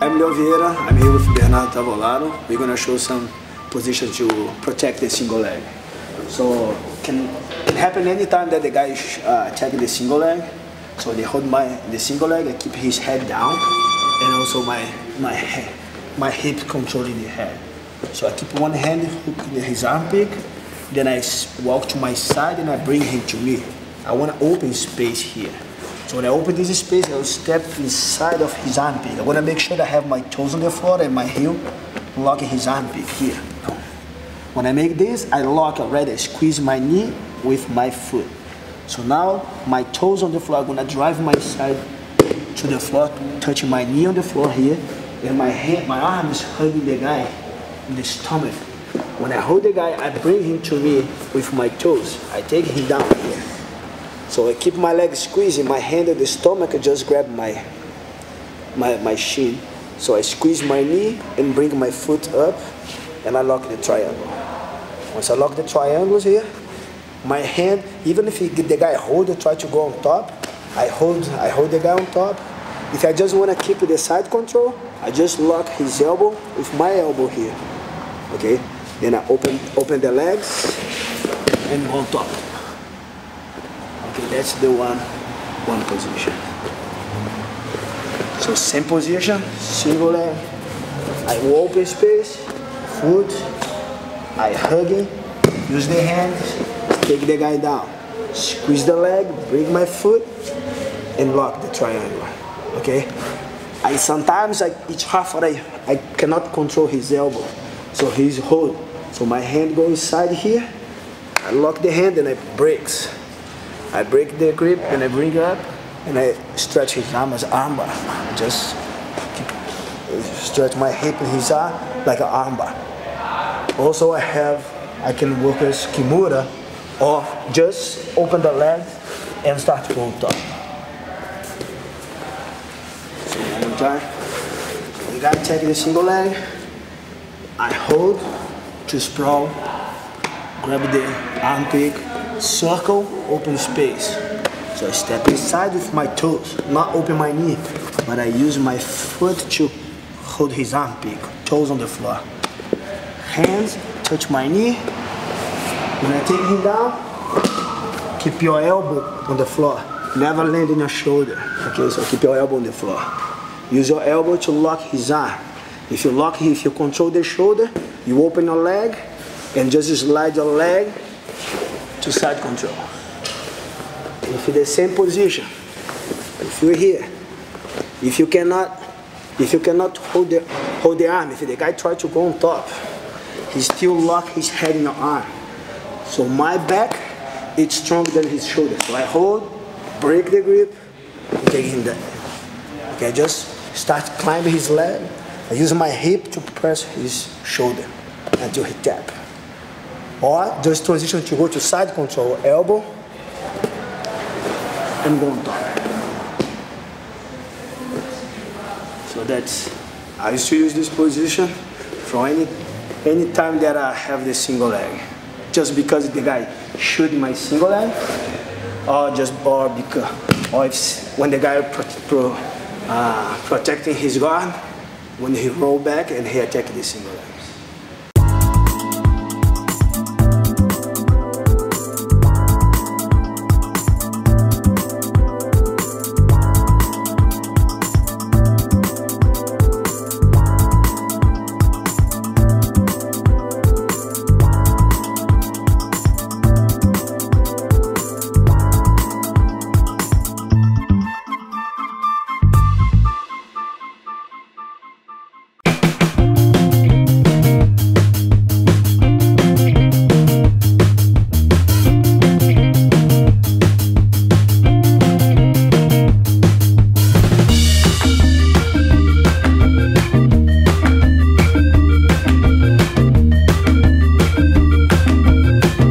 Leo Vieira. I'm here with Bernardo Tavolaro. We're gonna show some positions to protect the single leg. So can can happen anytime that the guy is uh, attacking the single leg. So they hold my the single leg, I keep his head down, and also my my my hip controlling the head. So I keep one hand hooking his armpit, then I walk to my side and I bring him to me. I want to open space here. So when I open this space, I'll step inside of his armpit. I want to make sure that I have my toes on the floor and my heel locking his armpit here. When I make this, I lock already, I squeeze my knee with my foot. So now my toes on the floor, I'm gonna drive my side to the floor, touching my knee on the floor here, and my hand, my arm is hugging the guy in the stomach. When I hold the guy, I bring him to me with my toes. I take him down here. So I keep my leg squeezing, my hand at the stomach, I just grab my, my, my shin. So I squeeze my knee and bring my foot up and I lock the triangle. Once I lock the triangles here, my hand, even if he, the guy hold it, try to go on top, I hold, I hold the guy on top. If I just want to keep the side control, I just lock his elbow with my elbow here. Okay? Then I open, open the legs and go on top. Okay, that's the one, one position. So same position, single leg. I open space, foot, I hug him, use the hands, take the guy down. Squeeze the leg, bring my foot, and lock the triangle. Okay? I sometimes I, it's half, I, I cannot control his elbow. So he's hold. So my hand go inside here. I lock the hand and I breaks. I break the grip and I bring up and I stretch his arm as armbar. Just stretch my hip and his arm like an armbar. Also I have, I can work as kimura or just open the legs and start from top. So one more time. You gotta take the single leg. I hold to sprawl, grab the armpit, circle, open space. So I step inside with my toes, not open my knee, but I use my foot to hold his armpit, toes on the floor. Hands touch my knee. When I take him down, keep your elbow on the floor. Never land on your shoulder. Okay, so keep your elbow on the floor. Use your elbow to lock his arm. If you lock, if you control the shoulder, you open your leg and just slide your leg to side control. If you the same position, if you're here, if you cannot, if you cannot hold the hold the arm, if the guy try to go on top, he still lock his head in your arm. So my back, it's stronger than his shoulder. So I hold, break the grip, take him down. Okay, just start climbing his leg. I use my hip to press his shoulder until he tap. Or just transition to go to side control, elbow, and go on top. So that's, I used to use this position for any, any time that I have the single leg. Just because the guy shoot my single leg, or just, or because, or if, when the guy pro, pro, uh, protecting his guard, when he roll back and he attack the single leg.